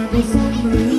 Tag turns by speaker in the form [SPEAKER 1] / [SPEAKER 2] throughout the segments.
[SPEAKER 1] ก็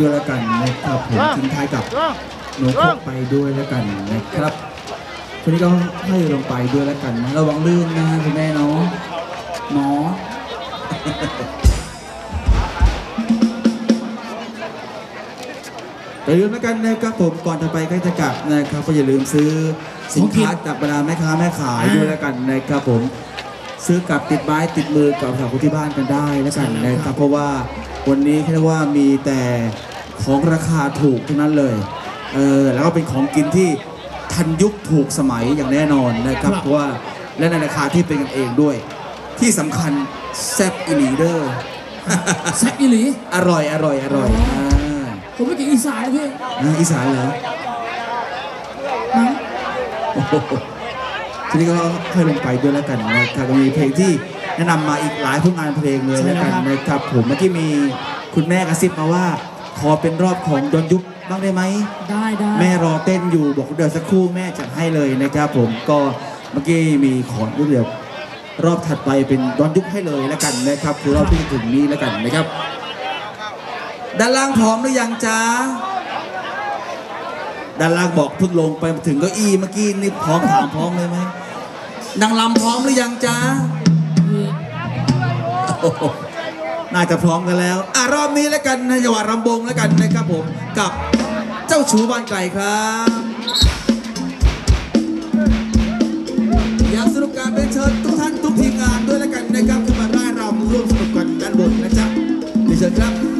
[SPEAKER 1] ด้วยแล้วกันนะ
[SPEAKER 2] ครับผมทิ้งท้ายกับโนโคกไปด้วยแล้วกันนะครับคนนี้ก็ให้ลงไปด้วยแล้วกันนะระวังลื่นนะคุณแม่เนาะเนาะอย่าลืมแล้วกันนะครับผมก่อนจะไปใกล้จะกลับนะครับก็อย่าลืมซื้อสินค้าจากบรรดาแม่ค้าแม่ขายด้วยแล้วกันนะครับผม ซื้อกลับติดไม้ติดมือกับสาวคนที่บ้านกันได้แล้วกันนะครับ เพราะว่าวันนี้แค่ว่ามีแต่ของราคาถูกทั้งนั้นเลยเออแล้วก็เป็นของกินที่ทันยุคถูกสมัยอย่างแน่นอนนะครับ
[SPEAKER 1] ครับ
[SPEAKER 2] เพราะว่าและในราคาที่เป็นกันเองด้วย ที่สำคัญแซ่บอีหลีเดอร์
[SPEAKER 1] แซ่บอีหลี
[SPEAKER 2] อร่อยอร่อยอร่อยอ่า
[SPEAKER 1] ผมไม่เก่งอีสานเลยพี่
[SPEAKER 2] นะอีสานเหรอ
[SPEAKER 1] นะ
[SPEAKER 2] โอ้โห ทีนี้ก็ค่อยลงไปด้วยแล้วกันนะครับก็มีเพลงที่แนะนำมาอีกหลายผลงานเพลงเลยแล้วกันนะครับผมเมื่อกี้มีคุณแม่กระซิบมาว่าขอเป็นรอบของย้อนยุคบ้างได้ไหม
[SPEAKER 1] ได้ได้
[SPEAKER 2] แม่รอเต้นอยู่บอกเดี๋ยวสักครู่แม่จัดให้เลยนะครับผมก็เมื่อกี้มีขอเดี๋ยวรอบถัดไปเป็นย้อนยุคให้เลยแล้วกันนะครับคือรอบที่จะถึงนี้แล้วกันนะครับด้านล่างพร้อมหรือยังจ๊ะ ด้านล่างบอกเพิ่งลงไปถึงเก้าอี้เมื่อกี้นี่พร้อมถามพร้อมเลยไหมนางลำพร้อมหรือยังจ๊ะโอ้โหน่าจะพร้อมกันแล้ว อะรอบนี้แล้วกันในจังหวัดรำบงแล้วกันนะครับผมกับเจ้าชูบ้านไก่ครับอยากสนุกการเป็นเชิญทุกท่านทุกทีมงานด้วยแล้วกันนะครับขึ้นมาร่ายรำร่วมสนุกกันด้านบนนะจ๊ะเรียนเชิญครับ